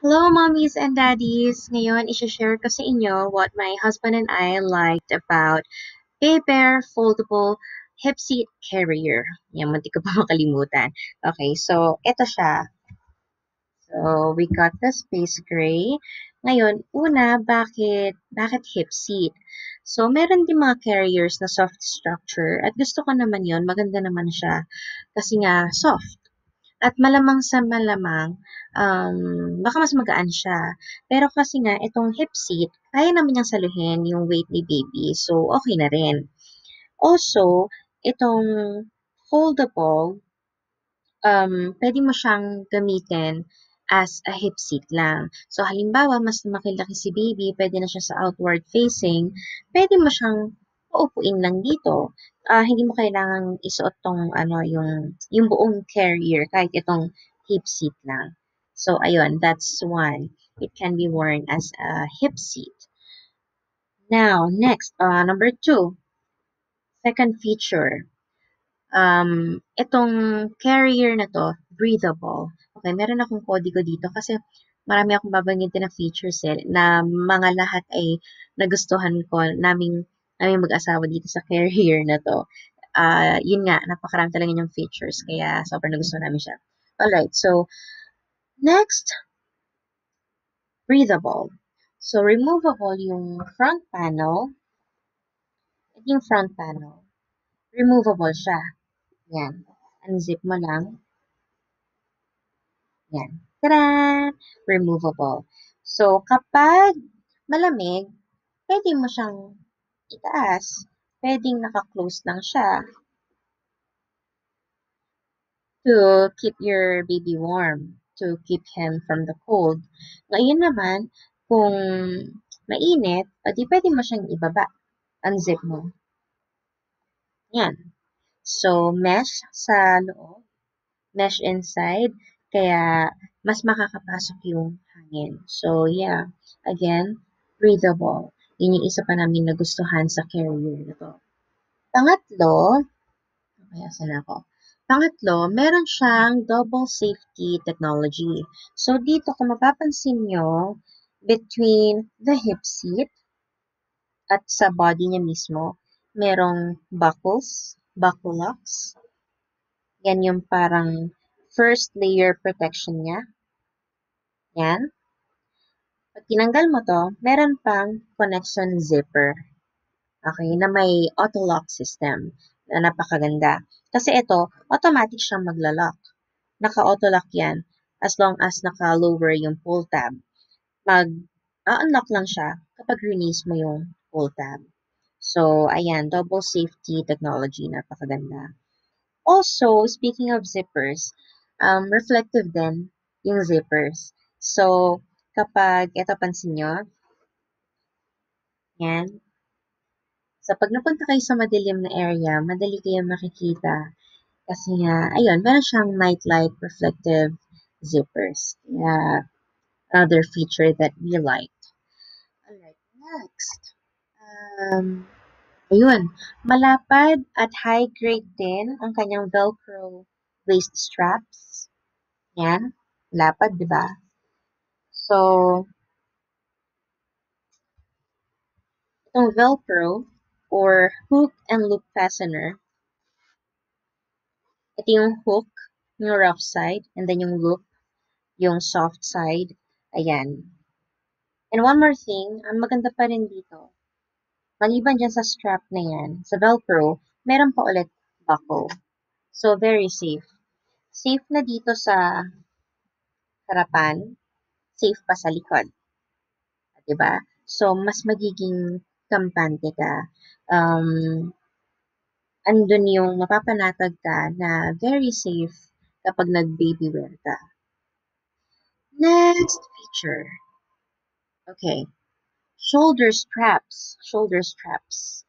Hello, mommies and daddies! Ngayon, isi-share ko sa inyo what my husband and I liked about Bear Foldable Hip Seat Carrier. Yan, munti ko pa makalimutan. Okay, so, ito siya. So, we got the space gray. Ngayon, una, bakit, bakit hip seat? So, meron din mga carriers na soft structure at gusto ko naman yon maganda naman siya kasi nga soft. At malamang sa malamang, um, baka mas magaan siya. Pero kasi nga, itong hip seat, kaya naman niyang saluhin yung weight ni baby. So, okay na rin. Also, itong foldable, um, pwede mo siyang gamitin as a hip seat lang. So, halimbawa, mas makilaki si baby, pwede na siya sa outward facing, pwede mo siyang uupuin lang dito uh, hindi mo kailangang isuot tong ano, yung, yung buong carrier, kahit itong hip seat lang. So, ayun, that's one. It can be worn as a hip seat. Now, next, uh, number two, second feature. Um, itong carrier na to, breathable. Okay, meron akong kodigo dito kasi marami akong babanggitin na features eh, na mga lahat ay nagustuhan ko naming naming mag-asawa dito sa carrier na to. Uh, yun nga, napakarami talaga yung features. Kaya sobrang nagustuhan namin siya. Alright, so next, breathable. So, removable yung front panel. Ito yung front panel. Removable siya. Yan. Unzip mo lang. Yan. Tada! Removable. So, kapag malamig, pwede mo siyang itaas, pwedeng naka-close lang siya to keep your baby warm, to keep him from the cold. Ngayon naman, kung mainit, di pwede mo siyang ibaba. Unzip mo. Yan. So, mesh sa loob, mesh inside, kaya mas makakapasok yung hangin. So, yeah. Again, breathable. Yun yung isa pa namin nagustuhan sa carrier na to. Pangatlo, okay, asan ako? Pangatlo, meron siyang double safety technology. So, dito kung mapapansin nyo, between the hip seat at sa body niya mismo, merong buckles, buckle locks. Yan yung parang first layer protection niya. Yan. Pag tinanggal mo to, meron pang connection zipper. Okay, na may auto-lock system na napakaganda. Kasi ito, automatic siyang magla-lock. Naka-auto-lock yan as long as naka-lower yung pull tab. Mag-unlock lang siya kapag release mo yung pull tab. So, ayan, double safety technology, napakaganda. Also, speaking of zippers, um, reflective din yung zippers. So, kapag, eto pansin nyo, yan. So, pag napunta kayo sa madilim na area, madali kayo makikita. Kasi nga, ayun, meron siyang nightlight reflective zippers. Kaya, another feature that we liked. Alright, next. Um, ayun, malapad at high grade din ang kanyang Velcro waist straps. Yan, lapad, di ba? So, itong Velcro or hook and loop fastener, ito yung hook, yung rough side, and then yung loop, yung soft side. Ayan. And one more thing, ang maganda pa rin dito, maliban dyan sa strap na yan, sa Velcro, meron pa ulit buckle. So, very safe. Safe na dito sa harapan, safe pa sa likod. Diba? So, mas magiging kampante ka. Um, andun yung mapapanatag ka na very safe kapag nag-baby wear ka. Next feature. Okay. Shoulder straps. Shoulder straps.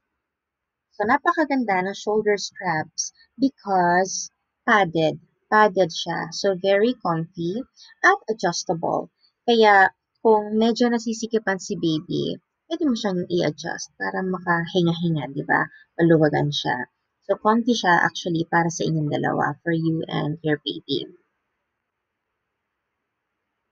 So, napakaganda ng shoulder straps because padded. Padded siya. So, very comfy at adjustable. Kaya kung medyo nasisikipan si baby, pwede mo siyang i-adjust para makahinga-hinga, di ba? Maluwagan siya. So, konti siya actually para sa inyong dalawa, for you and your baby.